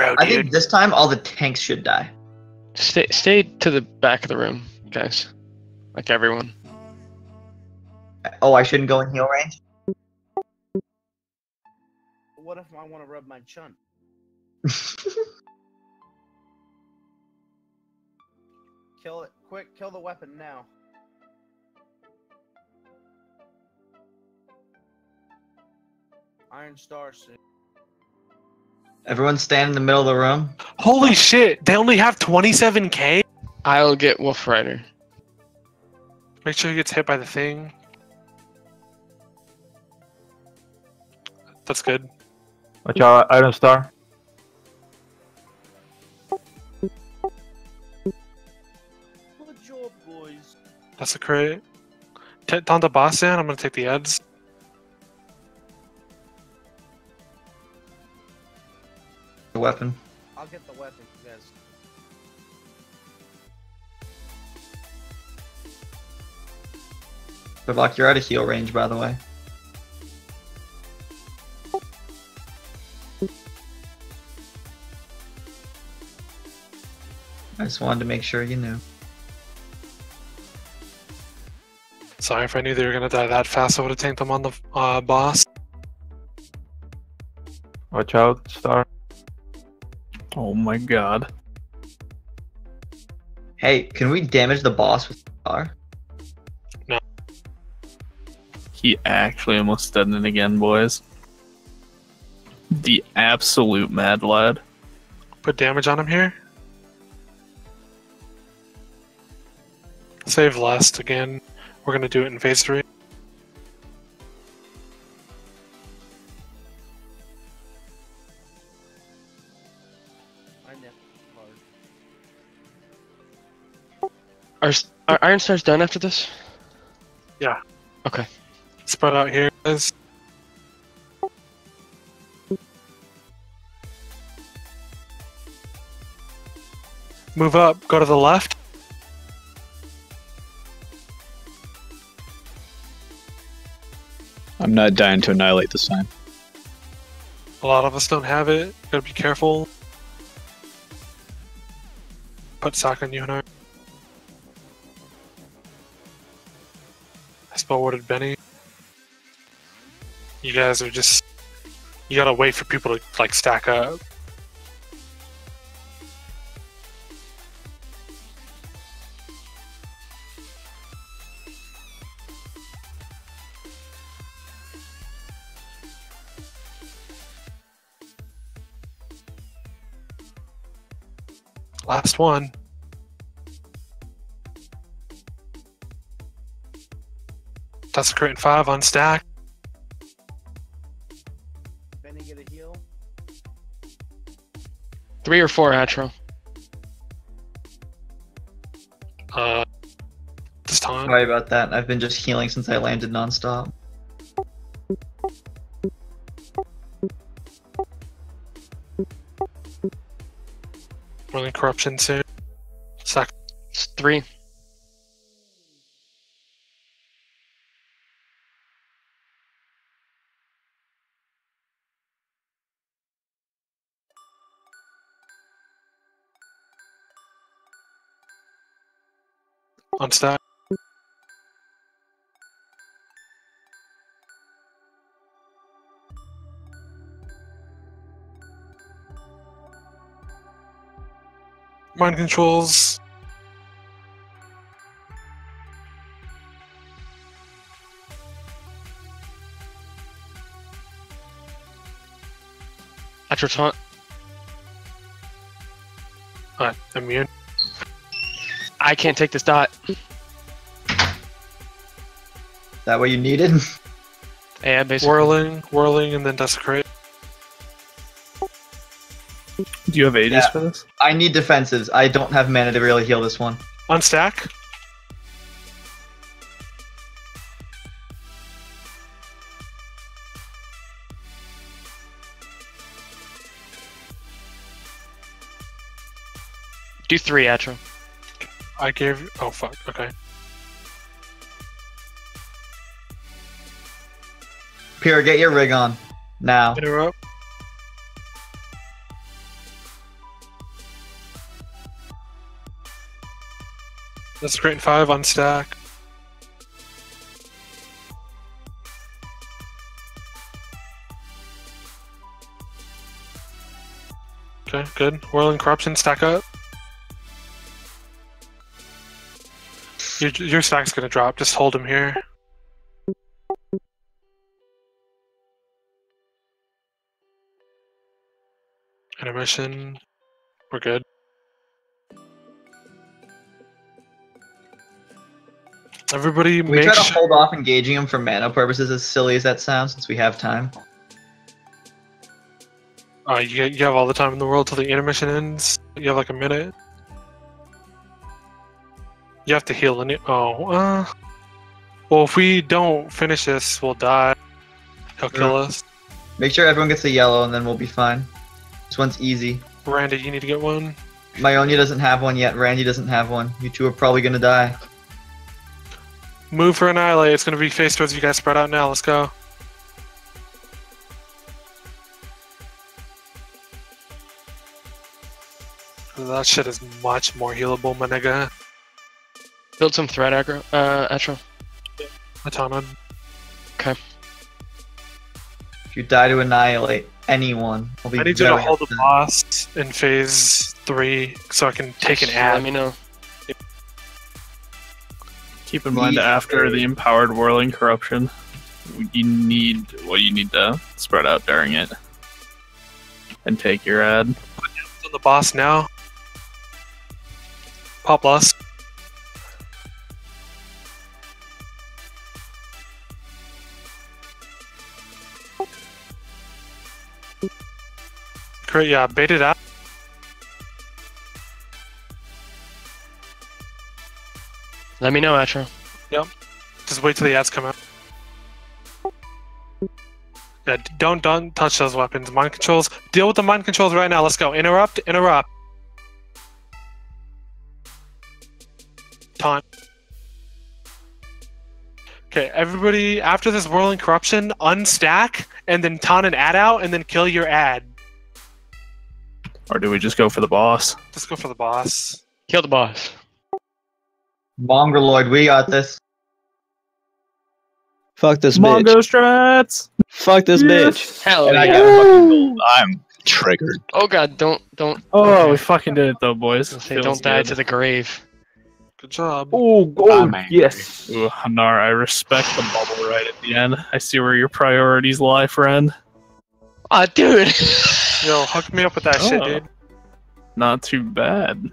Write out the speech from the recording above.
hero, I dude. think this time all the tanks should die. Stay stay to the back of the room, guys. Like everyone. Oh, I shouldn't go in heal range. What if I want to rub my chun? Kill it. Quick, kill the weapon now. Iron Star suit. Everyone stand in the middle of the room. Holy shit! They only have 27k. I'll get Wolf Rider. Make sure he gets hit by the thing. That's good. Watch out, Iron Star. Good job, boys. That's a crit. T- on the boss down, I'm gonna take the ads. Weapon. I'll get the weapon, you guys. Vivok, you're out of heal range, by the way. I just wanted to make sure you knew. Sorry if I knew they were gonna die that fast. I would have tanked them on the uh, boss. Watch out, Star. Oh my god. Hey, can we damage the boss with the car? No. He actually almost did it again, boys. The absolute mad lad. Put damage on him here. Save last again. We're gonna do it in phase three. Are, are Iron Stars done after this? Yeah. Okay. Spread out here, guys. Move up. Go to the left. I'm not dying to annihilate this time. A lot of us don't have it. Gotta be careful. Put sock on you and I. I spell worded Benny. You guys are just. You gotta wait for people to like stack up. Last one. That's a crit in five on stack. Benny, get a heal. Three or four, Atro. Uh, this time. Sorry about that. I've been just healing since I landed nonstop. Rolling corruption. Sack. It's three. on stack. Mind controls. Atro taunt. Uh, immune. I can't take this dot. That what you needed? Yeah, basically. Whirling, whirling, and then desecrate. Do you have 80s Yeah. for this? I need defensives. I don't have mana to really heal this one. On stack. Do three, Atro. I gave. Oh fuck. Okay. Pyrrha, get your rig on. Now. Hit her up. That's great and five on stack. Okay, good. Whirling corruption, stack up. Your, your stack's gonna drop. Just hold him here. Intermission. We're good. Everybody Can we try to sure. hold off engaging him for mana purposes, as silly as that sounds, since we have time? Uh, you, you have all the time in the world till the intermission ends. You have like a minute. You have to heal it. Oh, uh. Well, if we don't finish this, we'll die. He'll kill us. Make sure everyone gets a yellow, and then we'll be fine. This one's easy. Randy, you need to get one. Myonia doesn't have one yet. Randy doesn't have one. You two are probably gonna die. Move for Annihilate. It's gonna be face towards you guys. Spread out now. Let's go. That shit is much more healable, my nigga. Build some threat aggro. Uh, Atro. Matana. If you die to annihilate anyone, I'll be I need you to very hold the boss in phase three so I can take an ad. Let me know. Keep in mind after the empowered whirling corruption, you need well, you need to spread out during it and take your ad. on the boss now. Pop loss. Great, yeah, bait it out. Let me know, Atro. Yep. Just wait till the ads come out. Yeah, don't don't touch those weapons. Mind controls. Deal with the mind controls right now. Let's go. Interrupt. Interrupt. Taunt. Okay, everybody. After this whirling corruption, unstack and then taunt an ad out and then kill your ad. Or do we just go for the boss? Let's go for the boss. Kill the boss. Mongoloid, we got this. Fuck this bitch. Mongo strats. Fuck this bitch. Hell And I yeah. got fucking gold. I'm triggered. Oh god, don't don't Oh, we fucking did it though, boys. say Feels don't die good. to the grave. Good job. Oh, gold. I'm yes. Ooh, Hanar, I respect the bubble right at the end. I see where your priorities lie, friend. Ah, dude. Yo, hook me up with that shit, Oh. dude. Not too bad.